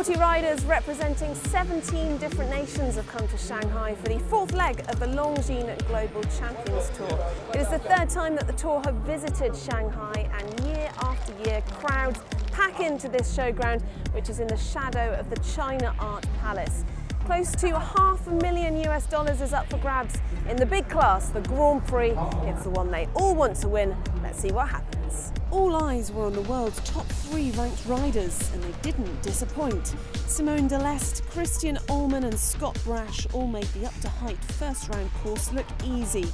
40 riders representing 17 different nations have come to Shanghai for the fourth leg of the Longines Global Champions Tour. It is the third time that the tour have visited Shanghai and year after year crowds pack into this showground which is in the shadow of the China Art Palace. Close to half a million US dollars is up for grabs in the big class, the Grand Prix. It's the one they all want to win. Let's see what happens. All eyes were on the world's top three ranked riders, and they didn't disappoint. Simon Delestre, Christian Ahlmann, and Scott Brash all made the up to height first round course look easy.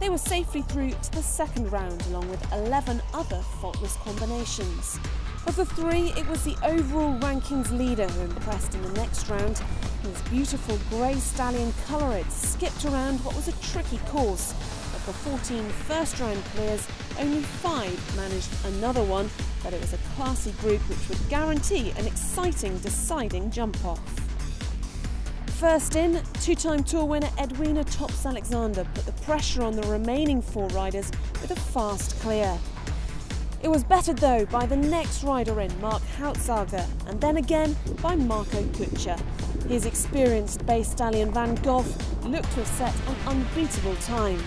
They were safely through to the second round, along with 11 other faultless combinations. Of the three, it was the overall rankings leader who impressed in the next round. His beautiful grey stallion Coloured skipped around what was a tricky course. Of the 14 first round clears, only five managed another one, but it was a classy group which would guarantee an exciting deciding jump off. First in, two-time tour winner Edwina Tops Alexander put the pressure on the remaining four riders with a fast clear. It was bettered though by the next rider in, Marc Houtzager, and then again by Marco Kutscher. His experienced bay stallion Van Gogh looked to have set an unbeatable time.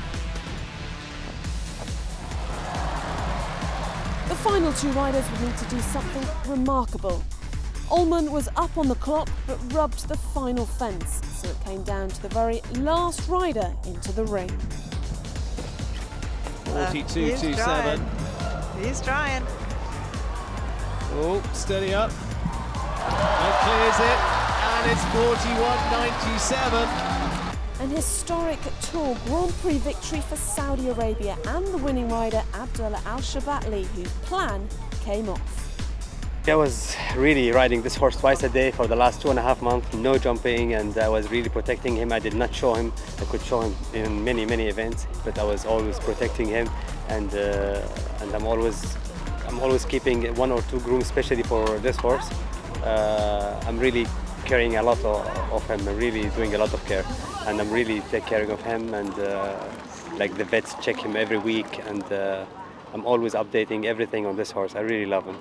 The final two riders would need to do something remarkable. Ahlmann was up on the clock but rubbed the final fence, so it came down to the very last rider into the ring. 42 uh, 7. He's trying. Oh, steady up. That clears it, and it's 41.97. An historic Tour Grand Prix victory for Saudi Arabia and the winning rider Abdullah Al Sharbatly, whose plan came off. I was really riding this horse twice a day for the last two and a half months, no jumping, and I was really protecting him. I did not show him. I could show him in many, many events, but I was always protecting him, and uh, and I'm always I'm always keeping one or two grooms, especially for this horse. Uh, I'm really caring a lot of, him. I'm really doing a lot of care, and I'm really taking care of him. And uh, like the vets check him every week, and uh, I'm always updating everything on this horse. I really love him.